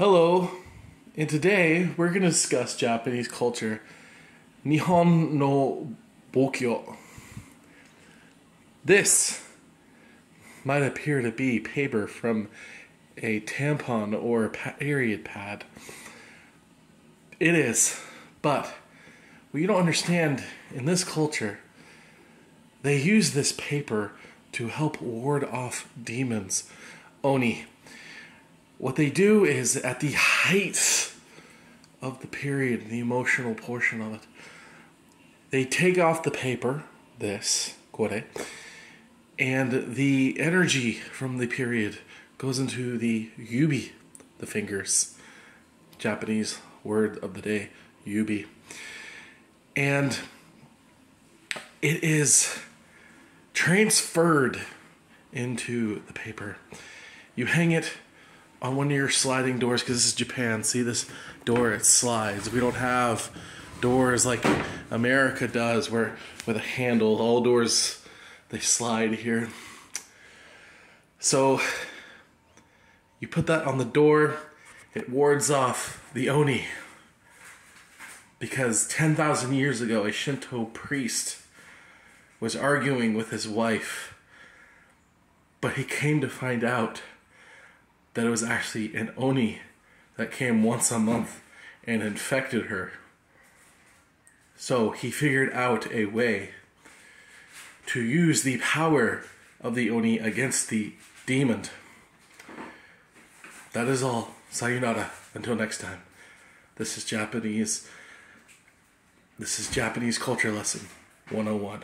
Hello, and today we're going to discuss Japanese culture. Nihon no Bokyo. This might appear to be paper from a tampon or period pad. It is, but what you don't understand in this culture, they use this paper to help ward off demons, oni what they do is at the height of the period, the emotional portion of it, they take off the paper, this, kore, and the energy from the period goes into the yubi, the fingers. Japanese word of the day, yubi. And it is transferred into the paper. You hang it on one of your sliding doors because this is Japan. See this door? It slides. We don't have doors like America does, where with a handle. All doors they slide here. So you put that on the door. It wards off the oni. Because 10,000 years ago, a Shinto priest was arguing with his wife. But he came to find out that it was actually an Oni that came once a month and infected her. So he figured out a way to use the power of the Oni against the demon. That is all. Sayonara. Until next time. This is Japanese. This is Japanese culture lesson 101.